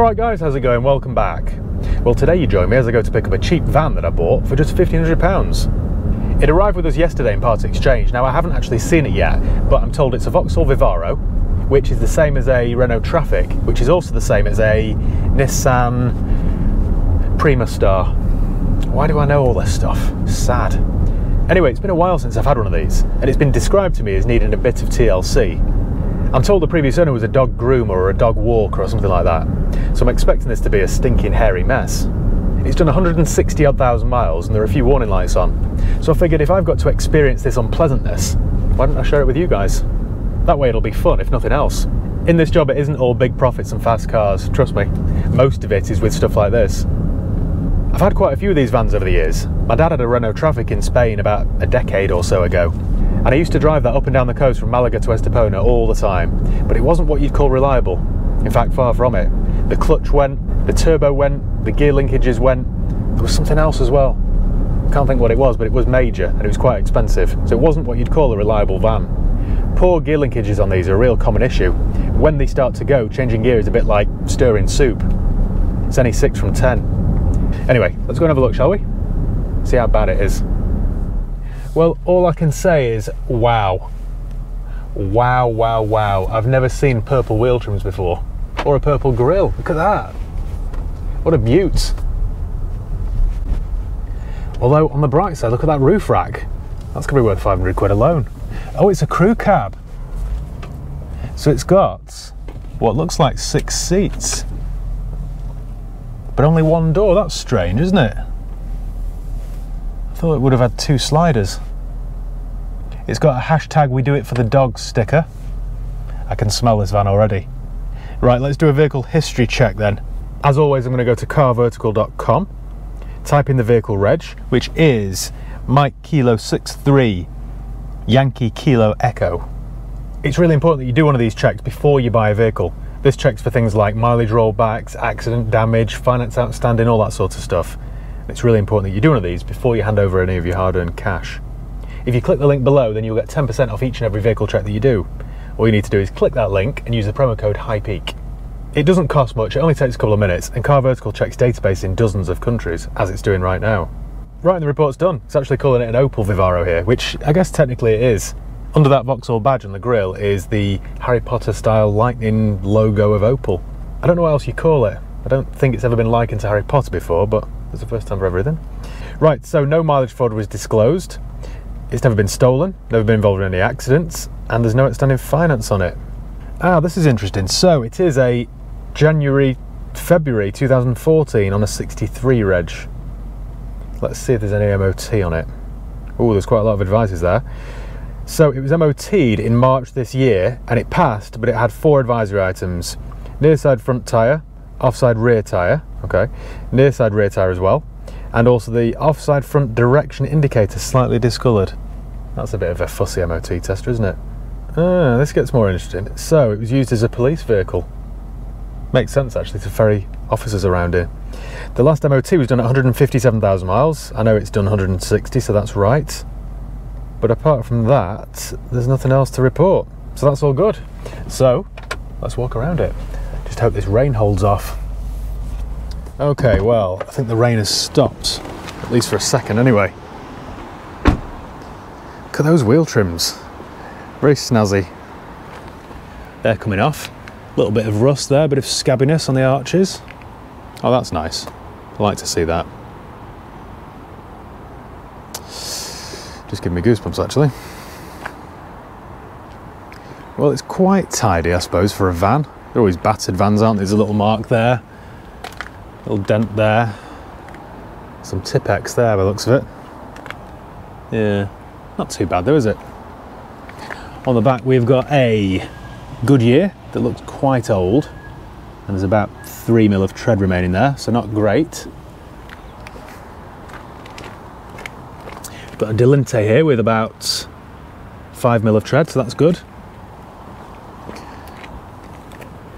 Alright guys, how's it going? Welcome back. Well today you join me as I go to pick up a cheap van that I bought for just £1,500. It arrived with us yesterday in part exchange. Now I haven't actually seen it yet, but I'm told it's a Vauxhall Vivaro, which is the same as a Renault Trafic, which is also the same as a Nissan Primastar. Why do I know all this stuff? Sad. Anyway, it's been a while since I've had one of these, and it's been described to me as needing a bit of TLC. I'm told the previous owner was a dog groomer or a dog walker or something like that, so I'm expecting this to be a stinking hairy mess. It's done 160 odd thousand miles and there are a few warning lights on, so I figured if I've got to experience this unpleasantness, why don't I share it with you guys? That way it'll be fun, if nothing else. In this job, it isn't all big profits and fast cars, trust me. Most of it is with stuff like this. I've had quite a few of these vans over the years. My dad had a Renault Trafic in Spain about a decade or so ago, and I used to drive that up and down the coast from Malaga to Estepona all the time, but it wasn't what you'd call reliable. In fact, far from it. The clutch went, the turbo went, the gear linkages went. There was something else as well. Can't think what it was, but it was major and it was quite expensive, so it wasn't what you'd call a reliable van. Poor gear linkages on these are a real common issue. When they start to go, changing gear is a bit like stirring soup. It's only 6 from 10. Anyway, let's go and have a look, shall we? See how bad it is. Well, all I can say is wow. Wow, wow, wow. I've never seen purple wheel trims before. Or a purple grill. Look at that. What a beaut. Although, on the bright side, look at that roof rack. That's to be worth 500 quid alone. Oh, it's a crew cab. So it's got what looks like six seats. But only one door. That's strange, isn't it? I thought it would have had two sliders. It's got a hashtag we do it for the dogs sticker. I can smell this van already. Right, let's do a vehicle history check then. As always, I'm going to go to carvertical.com, type in the vehicle reg, which is Mike Kilo 63 Yankee Kilo Echo. It's really important that you do one of these checks before you buy a vehicle. This checks for things like mileage rollbacks, accident damage, finance outstanding, all that sort of stuff. It's really important that you do one of these before you hand over any of your hard-earned cash. If you click the link below, then you'll get 10% off each and every vehicle check that you do. All you need to do is click that link and use the promo code HIGHPEAK. It doesn't cost much, it only takes a couple of minutes, and Car Vertical checks database in dozens of countries, as it's doing right now. Right, and the report's done. It's actually calling it an Opel Vivaro here, which I guess technically it is. Under that Vauxhall badge on the grille is the Harry Potter style lightning logo of Opel. I don't know what else you call it. I don't think it's ever been likened to Harry Potter before, but it's the first time for everything. Right, so no mileage fraud was disclosed. It's never been stolen, never been involved in any accidents, and there's no outstanding finance on it. Ah, this is interesting. So it is a January, February 2014 on a 63 reg. Let's see if there's any MOT on it. Oh, there's quite a lot of advices there. So it was MOT'd in March this year and it passed, but it had four advisory items. Near side front tyre, offside rear tyre, okay, near side rear tyre as well, and also the offside front direction indicator slightly discoloured. That's a bit of a fussy MOT tester, isn't it? Ah, this gets more interesting. So it was used as a police vehicle. Makes sense actually to ferry officers around here. The last MOT was done at 157,000 miles. I know it's done 160, so that's right. But apart from that, there's nothing else to report. So that's all good. So let's walk around it. Just hope this rain holds off. Okay, well, I think the rain has stopped, at least for a second anyway. Look at those wheel trims. Very snazzy. They're coming off. A little bit of rust there, a bit of scabbiness on the arches. Oh, that's nice. I like to see that. Just giving me goosebumps actually. Well, it's quite tidy, I suppose, for a van. They're always battered vans, aren't they? There's a little mark there, little dent there, some Tipp-Ex there by the looks of it. Yeah, not too bad though, is it? On the back, we've got a Goodyear that looks quite old, and there's about three mil of tread remaining there, so not great. Got a Delinte here with about five mil of tread, so that's good.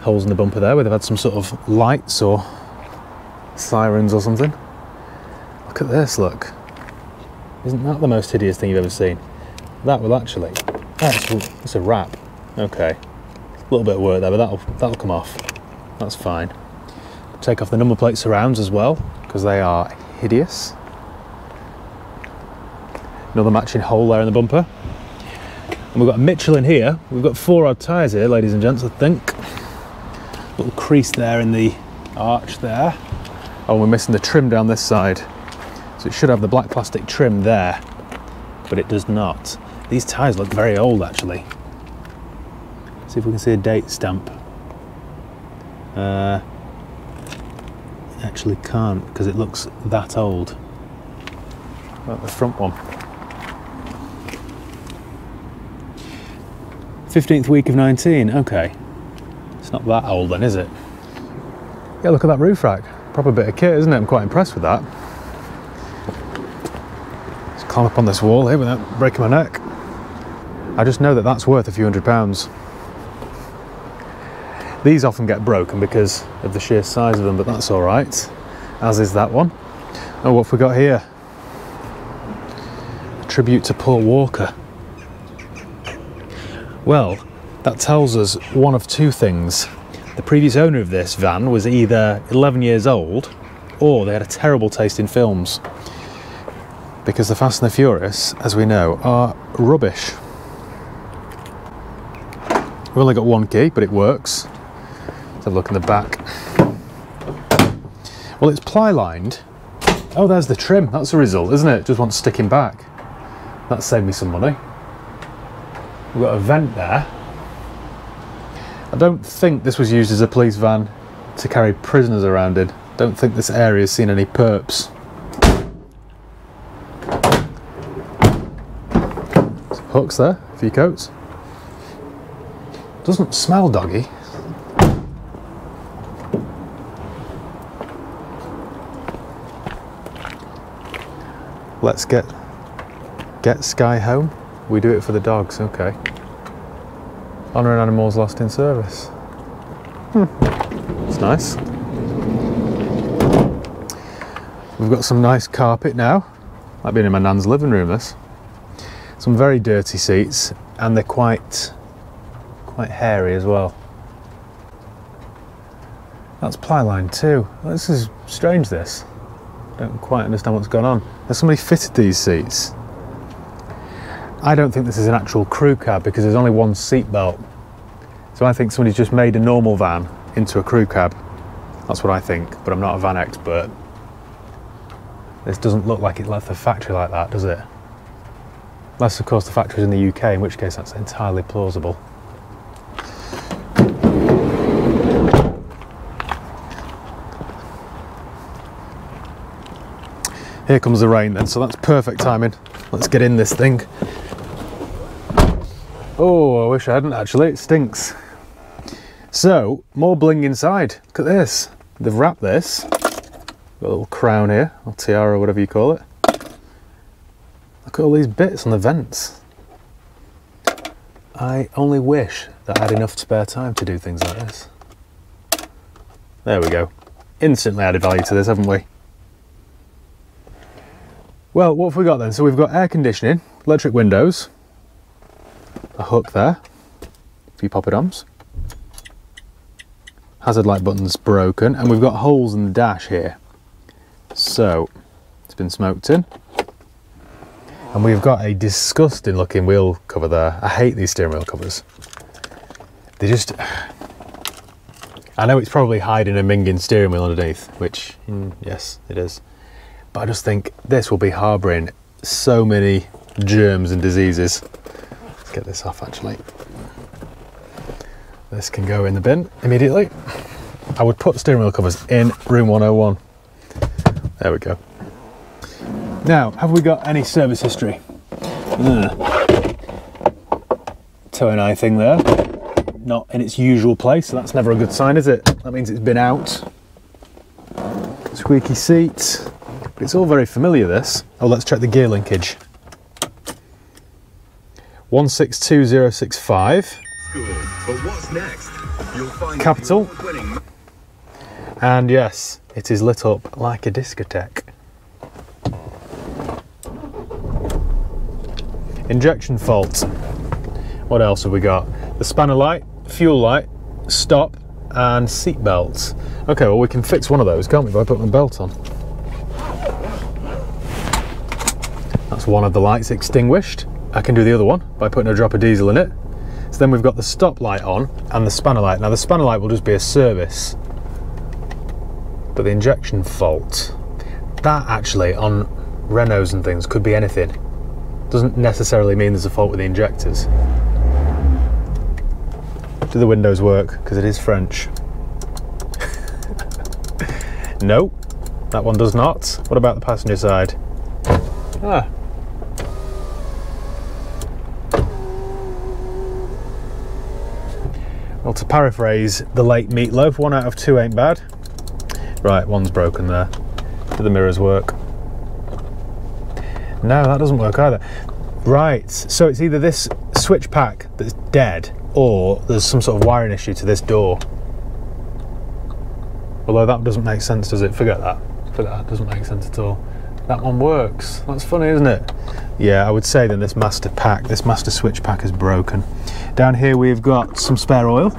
Holes in the bumper there where they've had some sort of lights or sirens or something. Look at this, look. Isn't that the most hideous thing you've ever seen? That will actually, that's, that's a wrap. Okay, a little bit of work there, but that'll, that'll come off. That's fine. Take off the number plate surrounds as well, because they are hideous. Another matching hole there in the bumper. And we've got a Michelin here. We've got four odd tyres here, ladies and gents, I think. Little crease there in the arch there. Oh, we're missing the trim down this side. So it should have the black plastic trim there, but it does not. These tyres look very old actually. See if we can see a date stamp. Uh, actually can't because it looks that old. Like the front one. 15th week of 19, okay. It's not that old then, is it? Yeah, look at that roof rack. Proper bit of kit, isn't it? I'm quite impressed with that. Let's climb up on this wall here without breaking my neck. I just know that that's worth a few hundred pounds. These often get broken because of the sheer size of them, but that's all right, as is that one. Oh, what have we got here? A tribute to Paul Walker. Well, that tells us one of two things. The previous owner of this van was either 11 years old or they had a terrible taste in films. Because the Fast and the Furious, as we know, are rubbish. We've only got one key, but it works. Let's have a look in the back. Well, it's ply lined. Oh, there's the trim. That's the result, isn't it? Just wants sticking back. That saved me some money. We've got a vent there. I don't think this was used as a police van to carry prisoners around in. Don't think this area has seen any perps. Some hooks there, a few coats. Doesn't smell doggy. Let's get get Sky home. We do it for the dogs, okay. Honouring animals lost in service. Hmm. It's nice. We've got some nice carpet now. I've been in my nan's living room, this. Some very dirty seats, and they're quite, quite hairy as well. That's ply line too. This is strange, this. Don't quite understand what's gone on. Has somebody fitted these seats? I don't think this is an actual crew cab because there's only one seat belt. So I think somebody's just made a normal van into a crew cab. That's what I think, but I'm not a van expert. This doesn't look like it left the factory like that, does it? Unless, of course, the factory's in the UK, in which case that's entirely plausible. Here comes the rain then, so that's perfect timing. Let's get in this thing. Oh, I wish I hadn't actually, it stinks. So, more bling inside. Look at this. They've wrapped this. Got a little crown here, or tiara, whatever you call it. Look at all these bits on the vents. I only wish that I had enough spare time to do things like this. There we go. Instantly added value to this, haven't we? Well, what have we got then? So we've got air conditioning, electric windows, a hook there, a few poppet-ons, hazard light buttons broken, and we've got holes in the dash here. So, it's been smoked in. And we've got a disgusting looking wheel cover there. I hate these steering wheel covers. They just... I know it's probably hiding a minging steering wheel underneath, which, mm, yes, it is. But I just think this will be harbouring so many germs and diseases. Let's get this off actually. This can go in the bin immediately. I would put steering wheel covers in room 101. There we go. Now, have we got any service history? Uh, tow and eye thing there. Not in its usual place, so that's never a good sign, is it? That means it's been out. Squeaky seat. But it's all very familiar, this. Oh, let's check the gear linkage. 162065. Capital. And yes, it is lit up like a discotheque. Injection fault. What else have we got? The spanner light, fuel light, stop, and seat belts. Okay, well we can fix one of those, can't we, by putting a belt on? That's one of the lights extinguished. I can do the other one by putting a drop of diesel in it. So then we've got the stop light on and the spanner light. Now the spanner light will just be a service. But the injection fault, that actually on Renaults and things could be anything. Doesn't necessarily mean there's a fault with the injectors. Do the windows work? Because it is French. no, that one does not. What about the passenger side? Ah, Well, to paraphrase the late Meatloaf, one out of two ain't bad. Right, one's broken there. Do the mirrors work? No, that doesn't work either. Right, so it's either this switch pack that's dead or there's some sort of wiring issue to this door. Although that doesn't make sense, does it? Forget that. Forget that, doesn't make sense at all. That one works. That's funny, isn't it? Yeah, I would say then this master pack, this master switch pack is broken. Down here we've got some spare oil,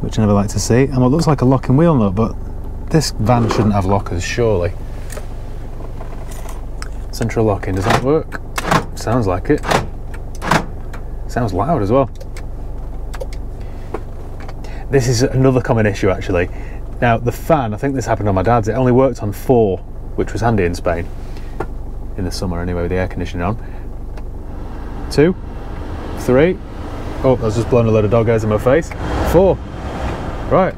which I never like to see, and what looks like a locking wheel nut, but this van shouldn't have lockers, surely. Central locking, does that work? Sounds like it. Sounds loud as well. This is another common issue actually. Now the fan, I think this happened on my dad's, it only worked on four which was handy in Spain in the summer anyway with the air conditioning on. Two, three. Oh, I was just blowing a load of dog hairs in my face. Four. Right.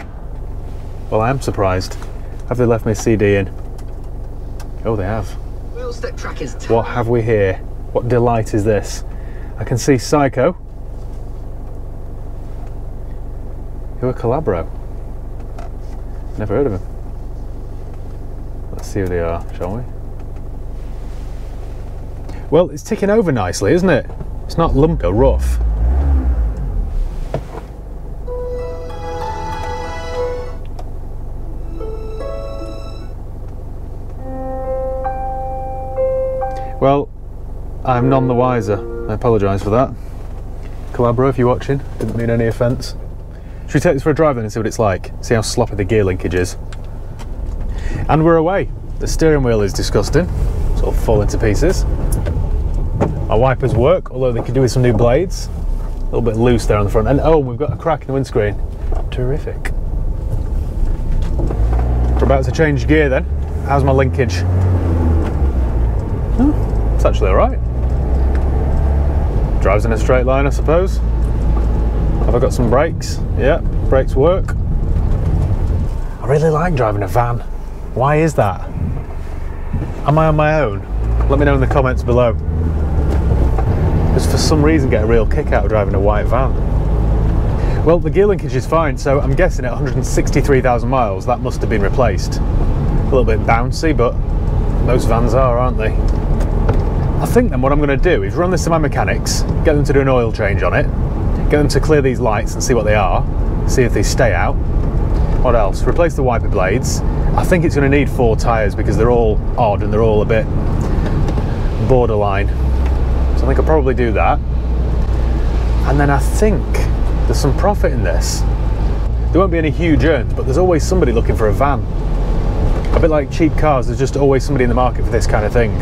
Well, I am surprised. Have they left my CD in? Oh, they have. What have we here? What delight is this? I can see Psycho. Who are Calabro? Never heard of him. Let's see who they are, shall we? Well, it's ticking over nicely, isn't it? It's not lumpy or rough. Well, I'm none the wiser. I apologise for that. Calabro, if you're watching, didn't mean any offence. Should we take this for a drive then and see what it's like? See how sloppy the gear linkage is? And we're away. The steering wheel is disgusting, sort of falling to pieces. Our wipers work, although they could do with some new blades. A little bit loose there on the front. And oh, we've got a crack in the windscreen. Terrific. We're about to change gear then. How's my linkage? Oh, it's actually alright. Drives in a straight line, I suppose. Have I got some brakes? Yeah, brakes work. I really like driving a van. Why is that? Am I on my own? Let me know in the comments below. For some reason get a real kick out of driving a white van. Well, the gear linkage is fine, so I'm guessing at 163,000 miles that must have been replaced. A little bit bouncy, but most vans are, aren't they? I think then what I'm going to do is run this to my mechanics, get them to do an oil change on it, get them to clear these lights and see what they are, see if they stay out. What else? Replace the wiper blades, I think it's going to need four tyres because they're all odd and they're all a bit borderline. So I think I'll probably do that. And then I think there's some profit in this. There won't be any huge earns, but there's always somebody looking for a van. A bit like cheap cars, there's just always somebody in the market for this kind of thing.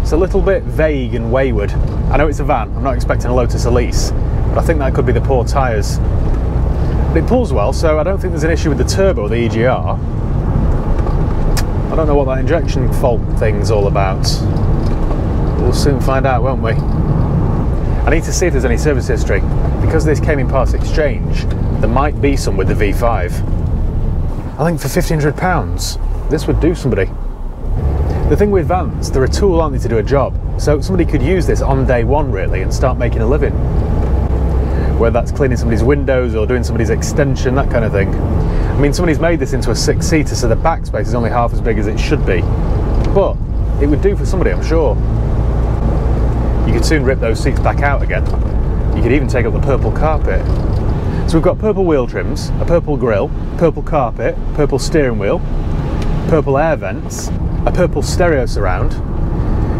It's a little bit vague and wayward. I know it's a van, I'm not expecting a Lotus Elise, but I think that could be the poor tyres. But it pulls well, so I don't think there's an issue with the turbo the EGR. I don't know what that injection fault thing's all about. We'll soon find out, won't we? I need to see if there's any service history. Because this came in parts exchange, there might be some with the V5. I think for £1,500, this would do somebody. The thing with vans, they're a tool, aren't they, to do a job. So somebody could use this on day one, really, and start making a living. Whether that's cleaning somebody's windows or doing somebody's extension, that kind of thing. I mean, somebody's made this into a six-seater, so the back space is only half as big as it should be. But it would do for somebody, I'm sure. Could soon rip those seats back out again. You could even take up the purple carpet. So we've got purple wheel trims, a purple grille, purple carpet, purple steering wheel, purple air vents, a purple stereo surround.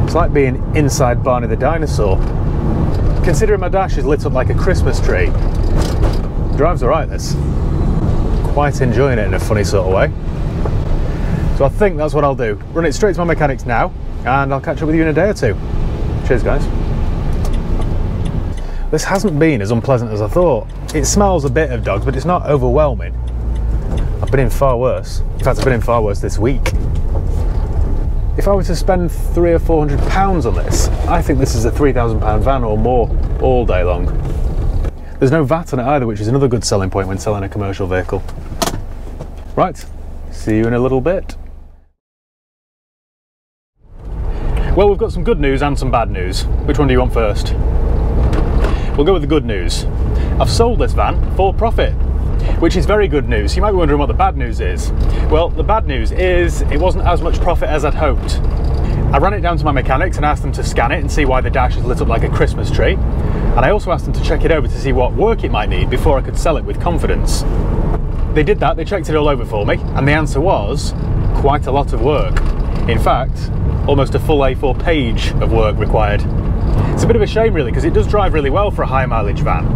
It's like being inside Barney the dinosaur. Considering my dash is lit up like a Christmas tree, drives alright this. quite enjoying it in a funny sort of way. So I think that's what I'll do. Run it straight to my mechanics now, and I'll catch up with you in a day or two. Cheers, guys. This hasn't been as unpleasant as I thought. It smells a bit of dogs, but it's not overwhelming. I've been in far worse. In fact, I've been in far worse this week. If I were to spend three or four hundred pounds on this, I think this is a three thousand pound van or more all day long. There's no VAT on it either, which is another good selling point when selling a commercial vehicle. Right, see you in a little bit. Well, we've got some good news and some bad news. Which one do you want first? We'll go with the good news. I've sold this van for profit, which is very good news. You might be wondering what the bad news is. Well, the bad news is it wasn't as much profit as I'd hoped. I ran it down to my mechanics and asked them to scan it and see why the dash is lit up like a Christmas tree. And I also asked them to check it over to see what work it might need before I could sell it with confidence. They did that, they checked it all over for me, and the answer was quite a lot of work. In fact, almost a full A4 page of work required. It's a bit of a shame really because it does drive really well for a high mileage van.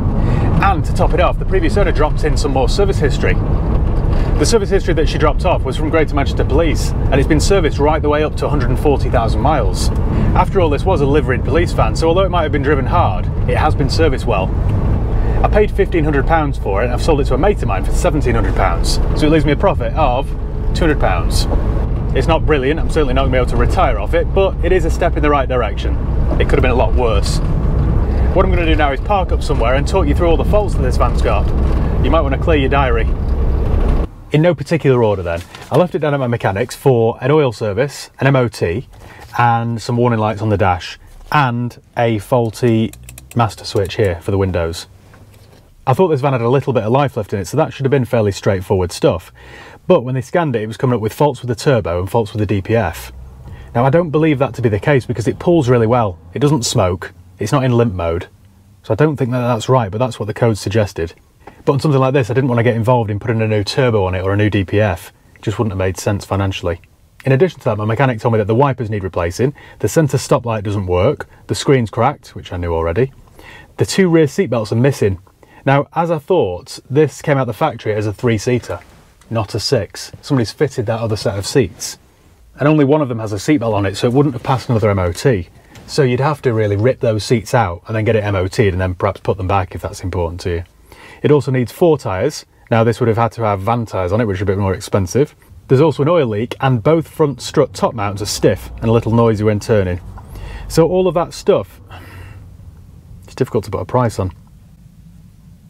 And to top it off, the previous owner dropped in some more service history. The service history that she dropped off was from Greater Manchester Police and it's been serviced right the way up to 140,000 miles. After all, this was a liveried police van, so although it might have been driven hard, it has been serviced well. I paid £1,500 for it and I've sold it to a mate of mine for £1,700, so it leaves me a profit of £200. It's not brilliant, I'm certainly not going to be able to retire off it, but it is a step in the right direction. It could have been a lot worse. What I'm going to do now is park up somewhere and talk you through all the faults that this van's got. You might want to clear your diary. In no particular order then, I left it down at my mechanics for an oil service, an MOT, and some warning lights on the dash, and a faulty master switch here for the windows. I thought this van had a little bit of life left in it, so that should have been fairly straightforward stuff. But when they scanned it, it was coming up with faults with the turbo and faults with the DPF. Now I don't believe that to be the case because it pulls really well. It doesn't smoke, it's not in limp mode. So I don't think that that's right, but that's what the code suggested. But on something like this, I didn't want to get involved in putting a new turbo on it or a new DPF. It just wouldn't have made sense financially. In addition to that, my mechanic told me that the wipers need replacing, the centre stoplight doesn't work, the screen's cracked, which I knew already, the two rear seatbelts are missing. Now, as I thought, this came out the factory as a three-seater not a six. Somebody's fitted that other set of seats and only one of them has a seatbelt on it, so it wouldn't have passed another MOT. So you'd have to really rip those seats out and then get it MOT'd and then perhaps put them back if that's important to you. It also needs four tyres. Now this would have had to have van tyres on it, which are a bit more expensive. There's also an oil leak and both front strut top mounts are stiff and a little noisy when turning. So all of that stuff, it's difficult to put a price on.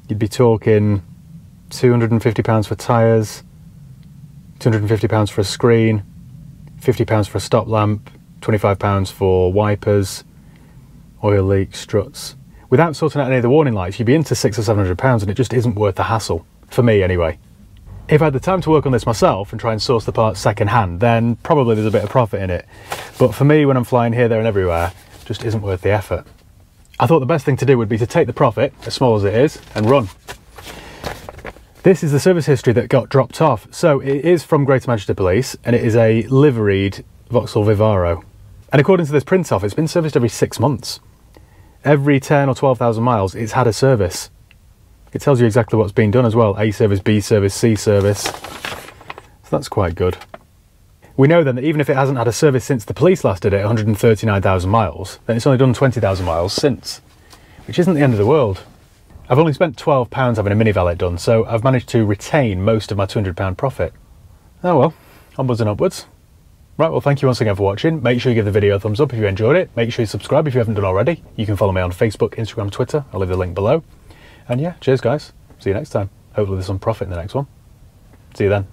You'd be talking £250 for tyres, £250 for a screen, £50 for a stop lamp, £25 for wipers, oil leak, struts. Without sorting out any of the warning lights, you'd be into six or seven hundred pounds and it just isn't worth the hassle. For me anyway. If I had the time to work on this myself and try and source the parts second hand, then probably there's a bit of profit in it. But for me, when I'm flying here, there and everywhere, just isn't worth the effort. I thought the best thing to do would be to take the profit, as small as it is, and run. This is the service history that got dropped off. So it is from Greater Manchester Police and it is a liveried Vauxhall Vivaro. And according to this print off, it's been serviced every six months. Every 10 or 12,000 miles, it's had a service. It tells you exactly what's been done as well. A service, B service, C service. So that's quite good. We know then that even if it hasn't had a service since the police last did it, 139,000 miles, then it's only done 20,000 miles since, which isn't the end of the world. I've only spent £12 having a mini valet done, so I've managed to retain most of my £200 profit. Oh well, onwards and upwards. Right, well thank you once again for watching. Make sure you give the video a thumbs up if you enjoyed it. Make sure you subscribe if you haven't done already. You can follow me on Facebook, Instagram, Twitter. I'll leave the link below. And yeah, cheers guys. See you next time. Hopefully there's some profit in the next one. See you then.